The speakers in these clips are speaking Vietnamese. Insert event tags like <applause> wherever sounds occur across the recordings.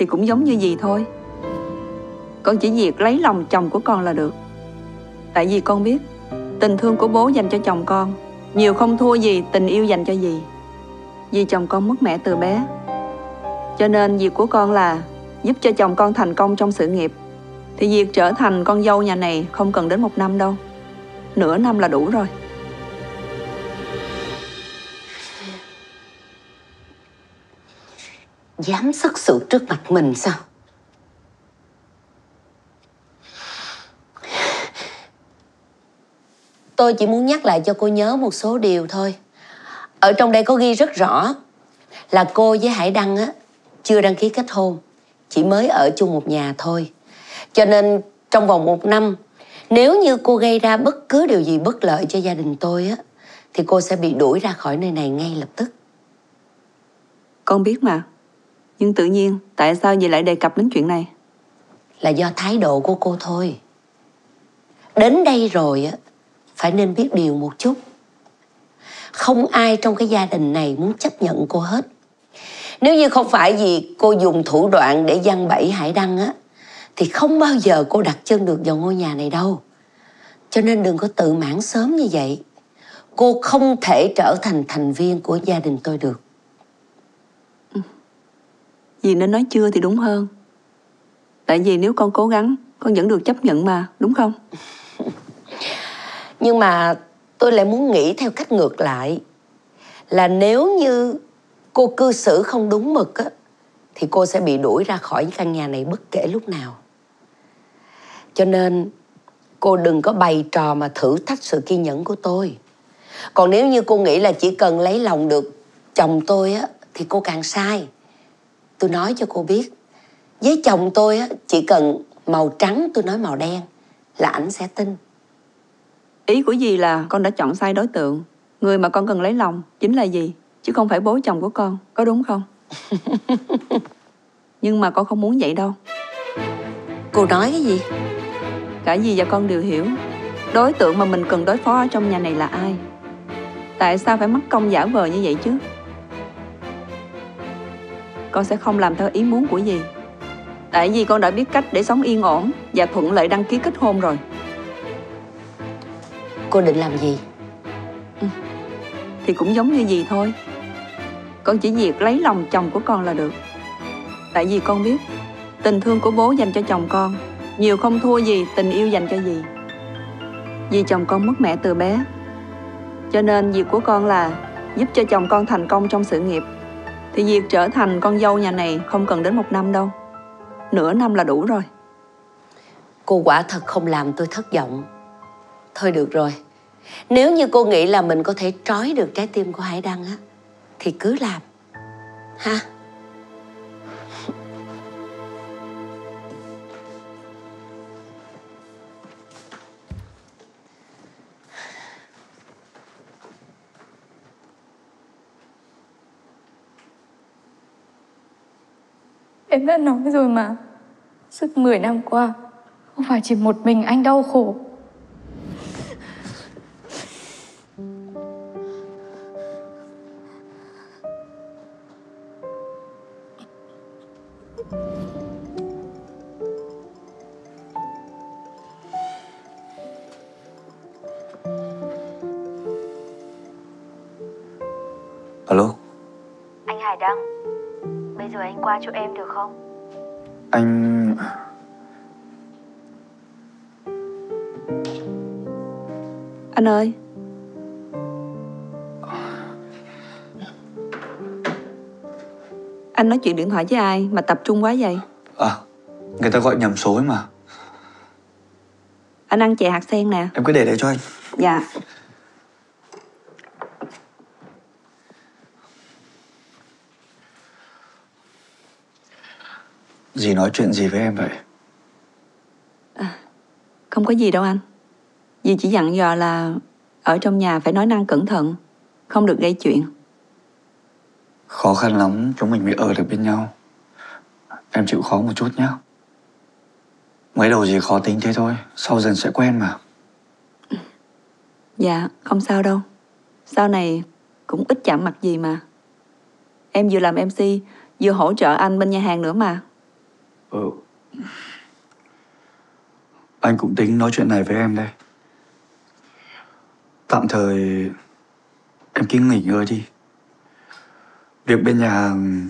thì cũng giống như gì thôi. Con chỉ việc lấy lòng chồng của con là được. Tại vì con biết, tình thương của bố dành cho chồng con, nhiều không thua gì tình yêu dành cho dì. Vì chồng con mất mẹ từ bé. Cho nên việc của con là giúp cho chồng con thành công trong sự nghiệp. Thì việc trở thành con dâu nhà này không cần đến một năm đâu. Nửa năm là đủ rồi. Dám xuất sự trước mặt mình sao? Tôi chỉ muốn nhắc lại cho cô nhớ một số điều thôi. Ở trong đây có ghi rất rõ là cô với Hải Đăng á chưa đăng ký kết hôn, chỉ mới ở chung một nhà thôi. Cho nên trong vòng một năm, nếu như cô gây ra bất cứ điều gì bất lợi cho gia đình tôi á, thì cô sẽ bị đuổi ra khỏi nơi này ngay lập tức. Con biết mà. Nhưng tự nhiên, tại sao dì lại đề cập đến chuyện này? Là do thái độ của cô thôi. Đến đây rồi á, phải nên biết điều một chút. Không ai trong cái gia đình này muốn chấp nhận cô hết. Nếu như không phải vì cô dùng thủ đoạn để giăng bẫy Hải Đăng á, thì không bao giờ cô đặt chân được vào ngôi nhà này đâu. Cho nên đừng có tự mãn sớm như vậy. Cô không thể trở thành thành viên của gia đình tôi được. Dì nên nói chưa thì đúng hơn. Tại vì nếu con cố gắng, con vẫn được chấp nhận mà, đúng không? Nhưng mà tôi lại muốn nghĩ theo cách ngược lại. Là nếu như cô cư xử không đúng mực á, thì cô sẽ bị đuổi ra khỏi căn nhà này bất kể lúc nào. Cho nên cô đừng có bày trò mà thử thách sự kiên nhẫn của tôi. Còn nếu như cô nghĩ là chỉ cần lấy lòng được chồng tôi á, thì cô càng sai. Tôi nói cho cô biết, với chồng tôi á, chỉ cần màu trắng tôi nói màu đen là ảnh sẽ tin. Ý của dì là con đã chọn sai đối tượng. Người mà con cần lấy lòng chính là dì, chứ không phải bố chồng của con, có đúng không? <laughs> Nhưng mà con không muốn vậy đâu. Cô nói cái gì? Cả dì và con đều hiểu đối tượng mà mình cần đối phó ở trong nhà này là ai. Tại sao phải mất công giả vờ như vậy chứ? Con sẽ không làm theo ý muốn của dì. Tại vì con đã biết cách để sống yên ổn và thuận lợi đăng ký kết hôn rồi. Cô định làm gì? Thì cũng giống như dì thôi. Con chỉ việc lấy lòng chồng của con là được. Tại vì con biết tình thương của bố dành cho chồng con nhiều không thua gì tình yêu dành cho dì. Vì chồng con mất mẹ từ bé. Cho nên việc của con là giúp cho chồng con thành công trong sự nghiệp. Thì việc trở thành con dâu nhà này không cần đến một năm đâu. Nửa năm là đủ rồi. Cô quả thật không làm tôi thất vọng. Thôi được rồi. Nếu như cô nghĩ là mình có thể trói được trái tim của Hải Đăng á, thì cứ làm. Ha? Em đã nói rồi mà Suốt 10 năm qua, Không phải chỉ một mình anh đau khổ Thank you. Qua chỗ em được không? anh... Anh ơi, anh nói chuyện điện thoại với ai mà tập trung quá vậy? À, người ta gọi nhầm số ấy mà. Anh ăn chè hạt sen nè. Em cứ để đấy cho anh. Dạ. Dì nói chuyện gì với em vậy? Không có gì đâu anh. Dì chỉ dặn dò là ở trong nhà phải nói năng cẩn thận, không được gây chuyện. Khó khăn lắm chúng mình mới ở được bên nhau. Em chịu khó một chút nhé. Mới đầu gì khó tính thế thôi, sau dần sẽ quen mà. Dạ, không sao đâu. Sau này cũng ít chạm mặt gì mà. Em vừa làm MC, vừa hỗ trợ anh bên nhà hàng nữa mà. Ờ. Anh cũng tính nói chuyện này với em đây. Tạm thời em cứ nghỉ ngơi đi. Việc bên nhà hàng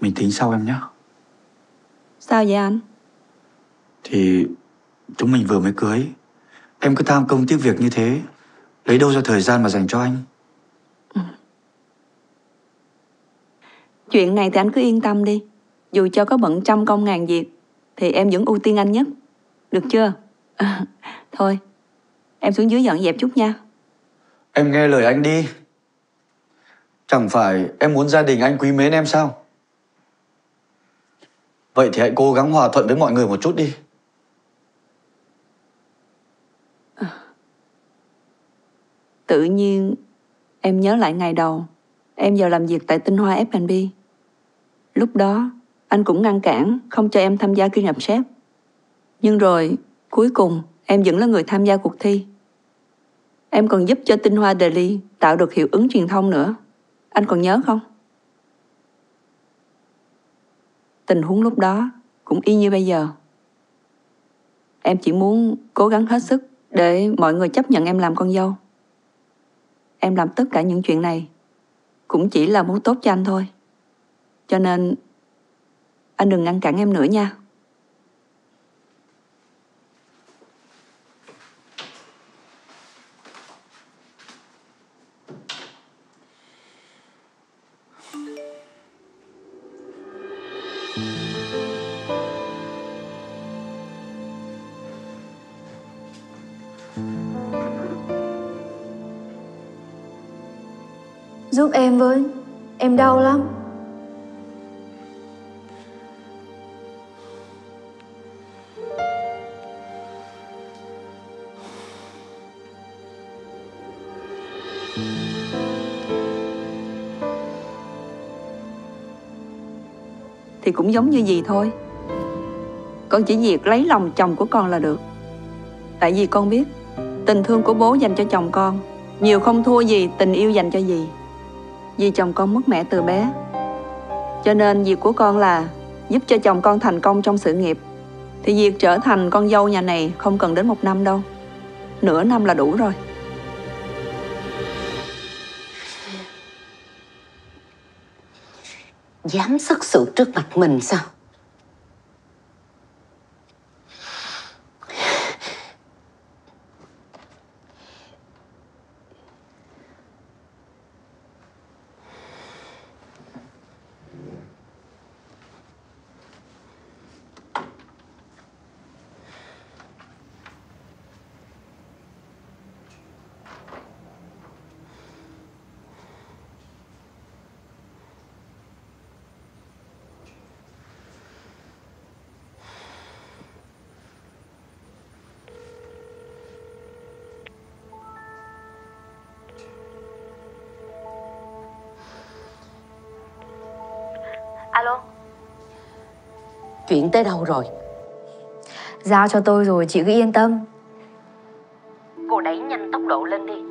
mình tính sau em nhé. Sao vậy anh? Thì chúng mình vừa mới cưới. Em cứ tham công tiếc việc như thế. Lấy đâu ra thời gian mà dành cho anh? Chuyện này thì anh cứ yên tâm đi. Dù cho có bận trăm công ngàn việc, thì em vẫn ưu tiên anh nhất. Được chưa? <laughs> Thôi, em xuống dưới dọn dẹp chút nha. Em nghe lời anh đi. Chẳng phải em muốn gia đình anh quý mến em sao? Vậy thì hãy cố gắng hòa thuận với mọi người một chút đi. <sighs> Tự nhiên em nhớ lại ngày đầu em vào làm việc tại Tinh Hoa F&B. Lúc đó anh cũng ngăn cản, không cho em tham gia kiêm nhập sếp. Nhưng rồi, cuối cùng, em vẫn là người tham gia cuộc thi. Em còn giúp cho Tinh Hoa Daily tạo được hiệu ứng truyền thông nữa. Anh còn nhớ không? Tình huống lúc đó cũng y như bây giờ. Em chỉ muốn cố gắng hết sức để mọi người chấp nhận em làm con dâu. Em làm tất cả những chuyện này cũng chỉ là muốn tốt cho anh thôi. Cho nên anh đừng ngăn cản em nữa nha. Giúp em với Em đau lắm Thì cũng giống như gì thôi. Con chỉ việc lấy lòng chồng của con là được. Tại vì con biết, tình thương của bố dành cho chồng con, nhiều không thua gì tình yêu dành cho dì. Vì chồng con mất mẹ từ bé. Cho nên việc của con là giúp cho chồng con thành công trong sự nghiệp. Thì việc trở thành con dâu nhà này không cần đến một năm đâu. Nửa năm là đủ rồi. Dám xuất sự trước mặt mình sao? Chuyện tới đâu rồi? Giao cho tôi rồi chị cứ yên tâm. Cô đẩy nhanh tốc độ lên đi.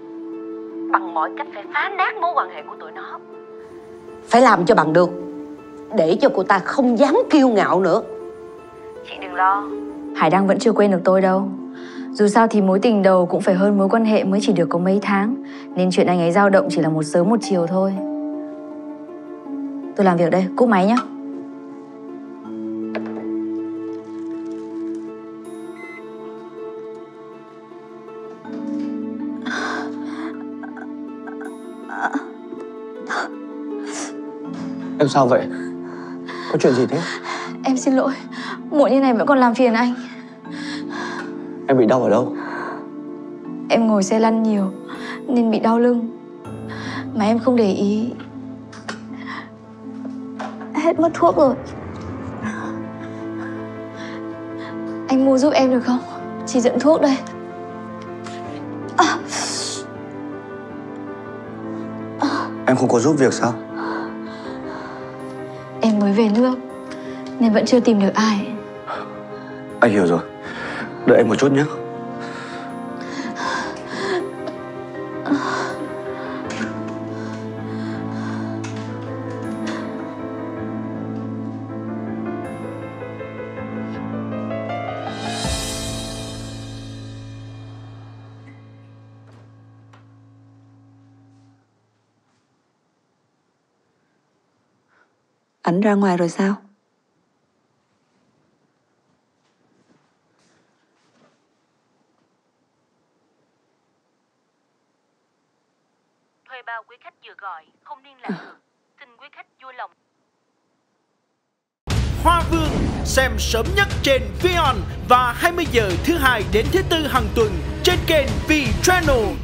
Bằng mọi cách phải phá nát mối quan hệ của tụi nó. Phải làm cho bằng được. Để cho cô ta không dám kiêu ngạo nữa. Chị đừng lo. Hải Đăng vẫn chưa quên được tôi đâu. Dù sao thì mối tình đầu cũng phải hơn mối quan hệ mới chỉ được có mấy tháng. Nên chuyện anh ấy dao động chỉ là một sớm một chiều thôi. Tôi làm việc đây, cúp máy nhé sao vậy? Có chuyện gì thế? Em xin lỗi Muộn như này vẫn còn làm phiền anh Em bị đau ở đâu? Em ngồi xe lăn nhiều Nên bị đau lưng Mà em không để ý Hết mất thuốc rồi Anh mua giúp em được không? Chỉ dẫn thuốc đây Em không có giúp việc sao? Về nước, Nên vẫn chưa tìm được ai Anh hiểu rồi. Đợi em một chút nhé. Ảnh ra ngoài rồi sao? Thuê bao quý khách vừa gọi không liên lạc được. Xin quý khách vui lòng Hoa Vương xem sớm nhất trên Vion và 20 giờ thứ hai đến thứ tư hàng tuần trên kênh V Channel.